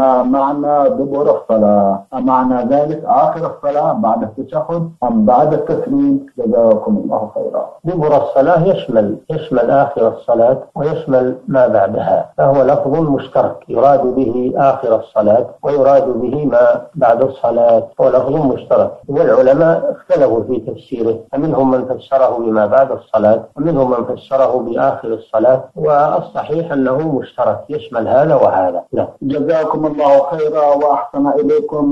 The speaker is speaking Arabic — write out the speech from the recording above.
ما معنى دبر الصلاة. أمعنى ذلك آخر الصلاة بعد التشهد أم بعد التسليم؟ جزاكم الله خيرا. دبر الصلاة يشمل يشمل آخر الصلاة ويشمل ما بعدها. فهو لفظ مشترك. يراد به آخر الصلاة ويراد به ما بعد الصلاة. هو لفظ مشترك. والعلماء اختلفوا في تفسيره. فمنهم من فسره بما بعد الصلاة ومنهم من فسره بآخر الصلاة. والصحيح أنه مشترك. يشمل هذا وهذا. نعم. جزاكم الله خيرا وأحسن إليكم.